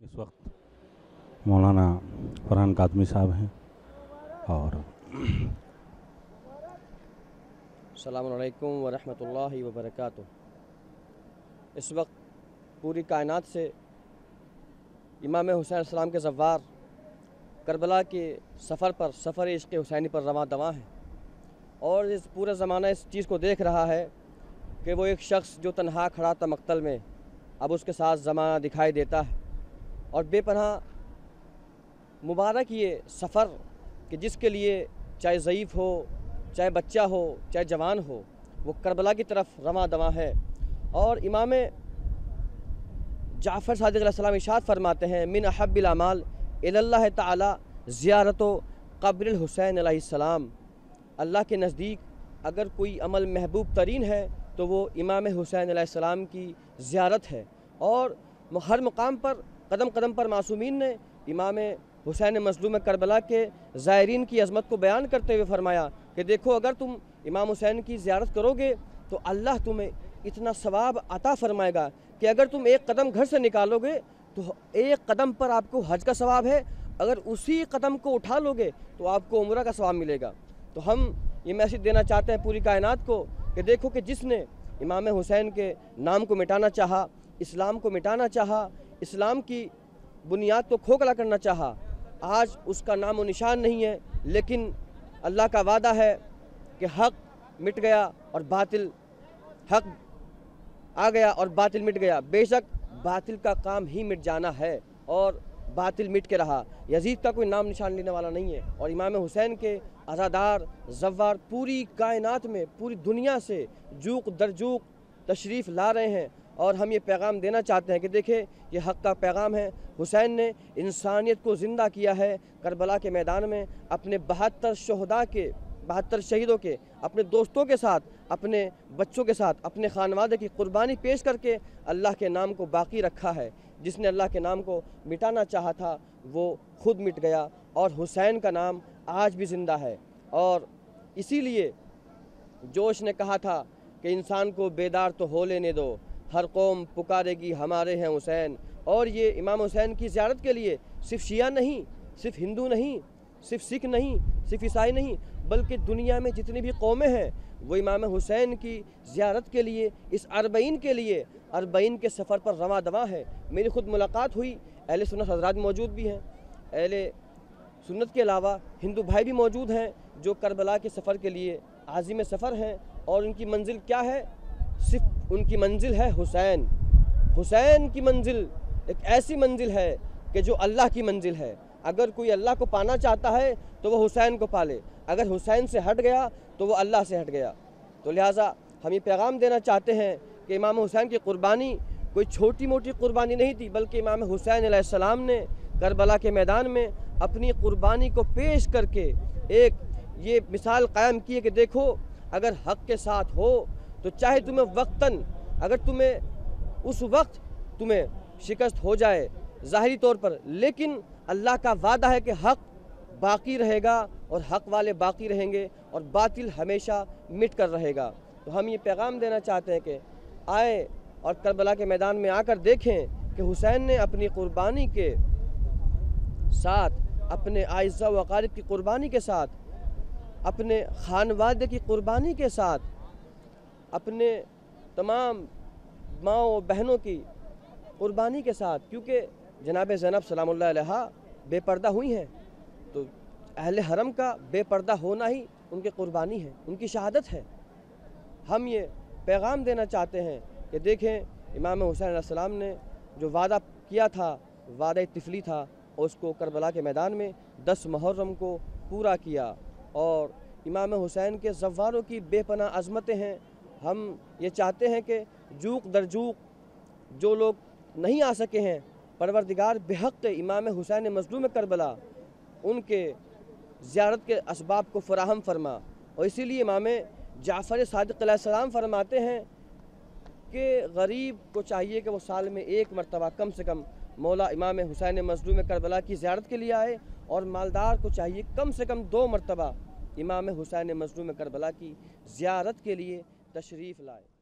اس وقت مولانا فرحان قادمی صاحب ہیں اور السلام علیکم ورحمۃ اللہ وبرکاتہ۔ اس وقت پوری کائنات سے امام حسین السلام کے زوار کربلا کے سفر پر، سفر عشق حسینی پر رواں دواں ہیں۔ اور اس پورا زمانہ اس چیز کو دیکھ رہا ہے کہ وہ ایک شخص جو تنہا کھڑا تھا مقتل میں اب اس کے ساتھ زمانہ دکھائی دیتا ہے۔ اور بے پناہ مبارک یہ سفر کہ جس کے لیے چاہے ضعیف ہو، چاہے بچہ ہو، چاہے جوان ہو، وہ کربلا کی طرف رواں دواں ہے۔ اور امام جعفر صادق علیہ السلام اشاد فرماتے ہیں، من احب العمال اللہ تعالی زیارت و قبر الحسین علیہ السلام. اللہ کے نزدیک اگر کوئی عمل محبوب ترین ہے، تو وہ امام حسین علیہ السلام کی زیارت ہے۔ اور ہر مقام پر قدم قدم پر معصومین نے امام حسین مظلوم کربلا کے زائرین کی عظمت کو بیان کرتے ہوئے فرمایا کہ دیکھو، اگر تم امام حسین کی زیارت کرو گے تو اللہ تمہیں اتنا ثواب عطا فرمائے گا کہ اگر تم ایک قدم گھر سے نکالو گے تو ایک قدم پر آپ کو حج کا ثواب ہے، اگر اسی قدم کو اٹھا لو گے تو آپ کو عمرہ کا ثواب ملے گا۔ تو ہم یہ میسج دینا چاہتے ہیں پوری کائنات کو کہ دیکھو کہ جس نے امام حسین کے نام کو مٹانا چاہا، اسلام کو مٹانا چاہا اسلام کی بنیاد کو کھوکھلا کرنا چاہا۔ آج اس کا نام و نشان نہیں ہے، لیکن اللہ کا وعدہ ہے کہ حق مٹ گیا اور باطل، حق آ گیا اور باطل مٹ گیا۔ بے شک باطل کا کام ہی مٹ جانا ہے اور باطل مٹ کے رہا۔ یزید کا کوئی نام نشان لینے والا نہیں ہے اور امام حسین کے ازادار زوار، پوری کائنات میں، پوری دنیا سے جوک درجوک تشریف لا رہے ہیں۔ اور ہم یہ پیغام دینا چاہتے ہیں کہ دیکھیں، یہ حق کا پیغام ہے۔ حسین نے انسانیت کو زندہ کیا ہے کربلا کے میدان میں، اپنے بہتر شہداء کے، بہتر شہیدوں کے، اپنے دوستوں کے ساتھ، اپنے بچوں کے ساتھ، اپنے خانوادے کی قربانی پیش کر کے اللہ کے نام کو باقی رکھا ہے۔ جس نے اللہ کے نام کو مٹانا چاہا تھا، وہ خود مٹ گیا اور حسین کا نام آج بھی زندہ ہے۔ اور اسی لیے جوش نے کہا تھا کہ انسان کو بیدار تو ہو لینے دو۔ ہر قوم پکارے گی، ہمارے ہیں حسین۔ اور یہ امام حسین کی زیارت کے لیے صرف شیعہ نہیں، صرف ہندو نہیں، صرف سکھ نہیں، صرف عیسائی نہیں، بلکہ دنیا میں جتنی بھی قومیں ہیں، وہ امام حسین کی زیارت کے لیے، اس اربعین کے لیے، اربعین کے سفر پر رواں دواں ہے میری خود ملاقات ہوئی، اہل سنت حضرات موجود بھی ہیں۔ اہل سنت کے علاوہ ہندو بھائی بھی موجود ہیں جو کربلا کے سفر کے لیے عازم سفر ہیں۔ اور ان کی منزل کیا ہے؟ صرف ان کی منزل ہے حسین۔ حسین کی منزل ایک ایسی منزل ہے کہ جو اللہ کی منزل ہے۔ اگر کوئی اللہ کو پانا چاہتا ہے تو وہ حسین کو پالے۔ اگر حسین سے ہٹ گیا تو وہ اللہ سے ہٹ گیا۔ تو لہٰذا ہم یہ پیغام دینا چاہتے ہیں کہ امام حسین کی قربانی کوئی چھوٹی موٹی قربانی نہیں تھی، بلکہ امام حسین علیہ السلام نے کربلا کے میدان میں اپنی قربانی کو پیش کر کے ایک یہ مثال قائم کی ہے کہ دیکھو، اگر حق کے ساتھ ہو تو چاہے تمہیں وقتاً، اگر تمہیں اس وقت تمہیں شکست ہو جائے ظاہری طور پر، لیکن اللہ کا وعدہ ہے کہ حق باقی رہے گا اور حق والے باقی رہیں گے اور باطل ہمیشہ مٹ کر رہے گا۔ تو ہم یہ پیغام دینا چاہتے ہیں کہ آئیں اور کربلا کے میدان میں آ کر دیکھیں کہ حسین نے اپنی قربانی کے ساتھ، اپنے اعزہ و اقارب کی قربانی کے ساتھ، اپنے خانوادے کی قربانی کے ساتھ اپنے تمام ماؤں و بہنوں کی قربانی کے ساتھ، کیونکہ جناب زینب سلام اللہ علیہ بے پردہ ہوئی ہیں، تو اہل حرم کا بے پردہ ہونا ہی ان کی قربانی ہے، ان کی شہادت ہے۔ ہم یہ پیغام دینا چاہتے ہیں کہ دیکھیں، امام حسین علیہ السلام نے جو وعدہ کیا تھا، وعدہ تفلی تھا، اس کو کربلا کے میدان میں دس محرم کو پورا کیا۔ اور امام حسین کے زواروں کی بے پناہ عظمتیں ہیں ہم یہ چاہتے ہیں کہ جوق در جوق جو لوگ نہیں آ سکے ہیں، پروردگار بحق امام حسین مظلوم کربلا، ان کے زیارت کے اسباب کو فراہم فرما۔ اور اسی لیے امام جعفر صادق علیہ السلام فرماتے ہیں کہ غریب کو چاہیے کہ وہ سال میں ایک مرتبہ کم سے کم مولا امام حسین مظلوم کربلا کی زیارت کے لیے آئے، اور مالدار کو چاہیے کم سے کم دو مرتبہ امام حسین مظلوم کربلا کی زیارت کے لیے۔ تشریف لائے۔